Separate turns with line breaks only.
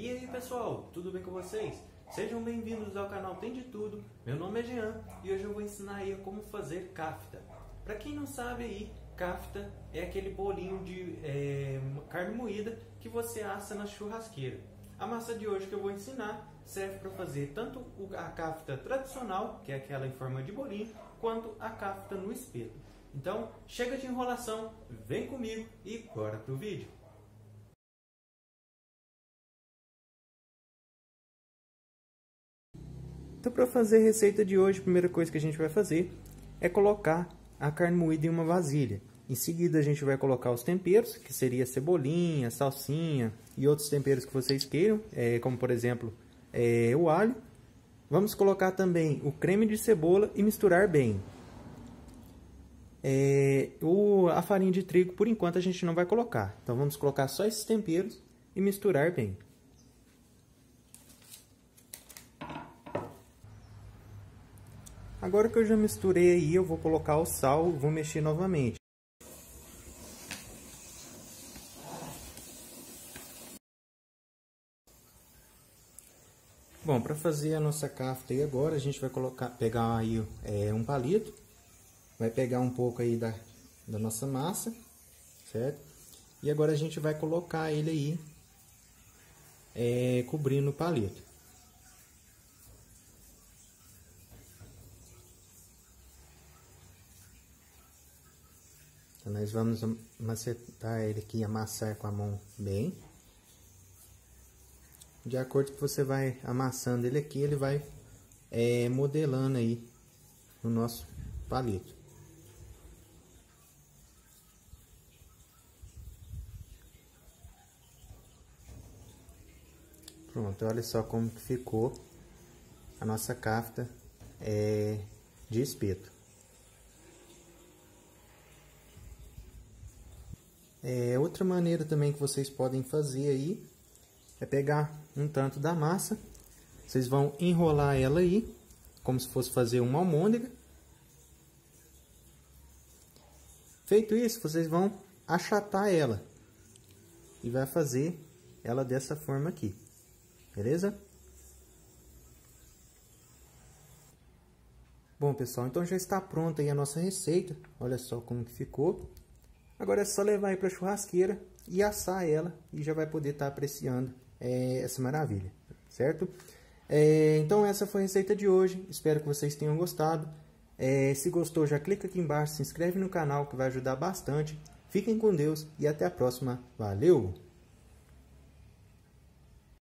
E aí pessoal, tudo bem com vocês? Sejam bem-vindos ao canal Tem de Tudo, meu nome é Jean e hoje eu vou ensinar aí como fazer kafta. Para quem não sabe aí, kafta é aquele bolinho de é, carne moída que você assa na churrasqueira. A massa de hoje que eu vou ensinar serve para fazer tanto a kafta tradicional, que é aquela em forma de bolinho, quanto a kafta no espeto. Então, chega de enrolação, vem comigo e bora pro vídeo. Então, para fazer a receita de hoje, a primeira coisa que a gente vai fazer é colocar a carne moída em uma vasilha. Em seguida, a gente vai colocar os temperos, que seria cebolinha, salsinha e outros temperos que vocês queiram, é, como por exemplo é, o alho. Vamos colocar também o creme de cebola e misturar bem. É, o, a farinha de trigo, por enquanto, a gente não vai colocar. Então, vamos colocar só esses temperos e misturar bem. Agora que eu já misturei aí, eu vou colocar o sal, vou mexer novamente. Bom, para fazer a nossa kafta aí agora, a gente vai colocar, pegar aí é, um palito, vai pegar um pouco aí da, da nossa massa, certo? E agora a gente vai colocar ele aí, é, cobrindo o palito. Então, nós vamos macetar ele aqui, amassar com a mão bem. De acordo que você vai amassando ele aqui, ele vai é, modelando aí no nosso palito. Pronto, olha só como ficou a nossa cafta é, de espeto. É, outra maneira também que vocês podem fazer aí é pegar um tanto da massa, vocês vão enrolar ela aí, como se fosse fazer uma almôndega. Feito isso, vocês vão achatar ela e vai fazer ela dessa forma aqui, beleza? Bom pessoal, então já está pronta aí a nossa receita, olha só como que ficou. Agora é só levar aí para a churrasqueira e assar ela e já vai poder estar tá apreciando é, essa maravilha, certo? É, então essa foi a receita de hoje, espero que vocês tenham gostado. É, se gostou, já clica aqui embaixo, se inscreve no canal que vai ajudar bastante. Fiquem com Deus e até a próxima. Valeu!